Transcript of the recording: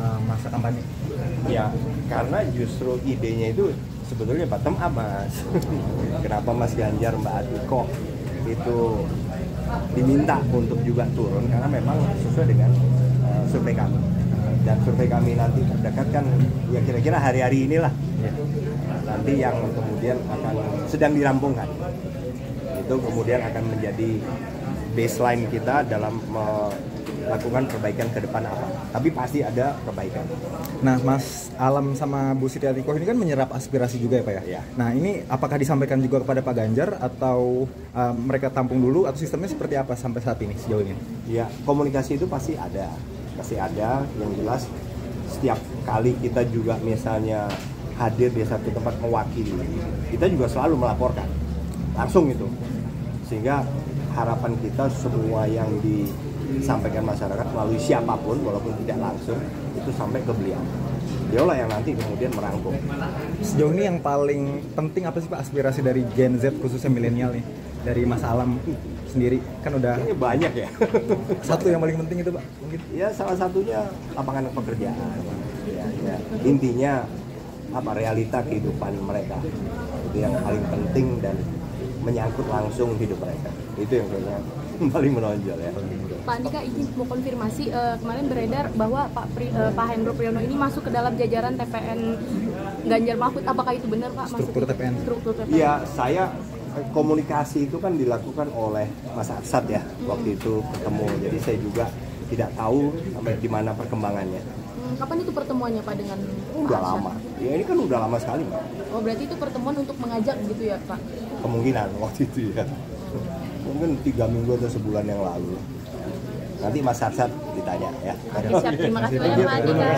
uh, masa kampanye? Ya, karena justru idenya itu sebetulnya bottom up mas. Kenapa Mas Ganjar Mbak Atiko itu diminta untuk juga turun karena memang sesuai dengan uh, survei kami dan survei kami nanti terdekat kan ya kira-kira hari-hari inilah ya. nanti yang kemudian akan sedang dirampungkan itu kemudian akan menjadi baseline kita dalam melakukan perbaikan ke depan apa. Tapi pasti ada perbaikan. Nah, Mas Alam sama Bu Siti Atiko ini kan menyerap aspirasi juga ya Pak ya? ya. Nah, ini apakah disampaikan juga kepada Pak Ganjar atau uh, mereka tampung dulu atau sistemnya seperti apa sampai saat ini sejauh ini? Ya, komunikasi itu pasti ada. Pasti ada yang jelas setiap kali kita juga misalnya hadir di satu tempat mewakili, kita juga selalu melaporkan langsung itu sehingga harapan kita semua yang disampaikan masyarakat melalui siapa pun walaupun tidak langsung itu sampai ke beliau. Beliau lah yang nanti kemudian merangkum. Sejauh ini yang paling penting apa sih Pak aspirasi dari Gen Z khususnya milenial nih? Dari Mas Alam sendiri. Kan udah Kayaknya banyak ya. Satu yang paling penting itu Pak mungkin. Ya salah satunya lapangan pekerjaan. Ya, ya. intinya apa realita kehidupan mereka. Itu yang paling penting dan menyangkut langsung hidup mereka. Itu yang kayaknya paling menonjol ya. Pak Andika izin mau konfirmasi uh, kemarin beredar bahwa Pak Pri, uh, Pak Hendro Priyono ini masuk ke dalam jajaran TPN Ganjar Mahfud. Apakah itu benar Pak struktur masuk TPN struktur TPN Iya, saya komunikasi itu kan dilakukan oleh Mas Arsad ya waktu itu ketemu. Jadi saya juga tidak tahu sampai di mana perkembangannya. Hmm, kapan itu pertemuannya Pak dengan Udah Pak lama. Ya ini kan udah lama sekali, Mbak. Oh berarti itu pertemuan untuk mengajak gitu ya Pak? Kemungkinan waktu itu ya. Mungkin tiga minggu atau sebulan yang lalu. Nanti Mas Arsad ditanya ya. Oke, siap. Terima kasih banyak Pak Andika.